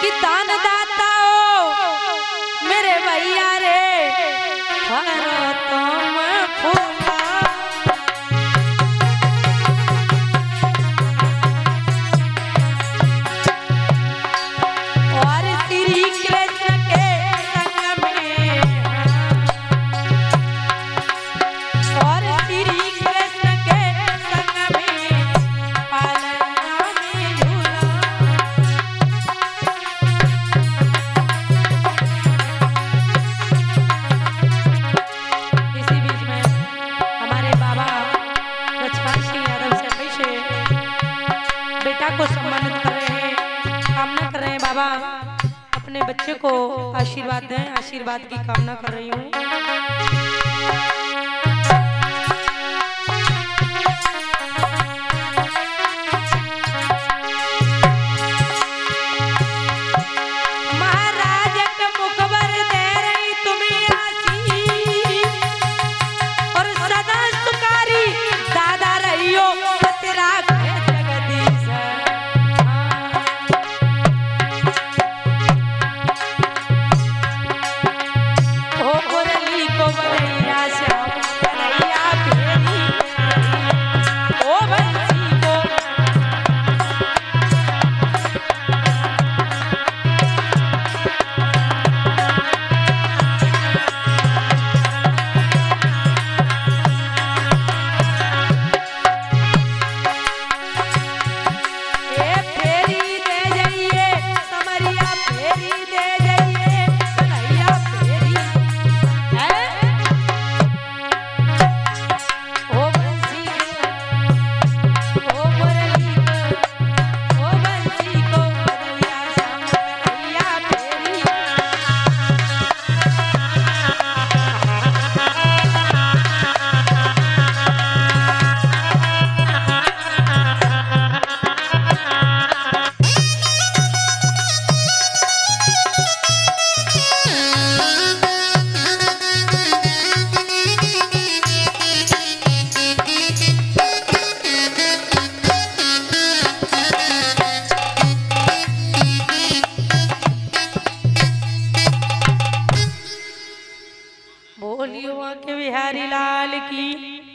que tá. Singh से पैसे बेटा को सम्मानित कर रहे हैं। कामना कर रहे हैं बाबा। अपने बच्चे को आशीर्वाद दें, आशीर्वाद की कामना कर रही हूँ। बोलिए के बिहारी लाल की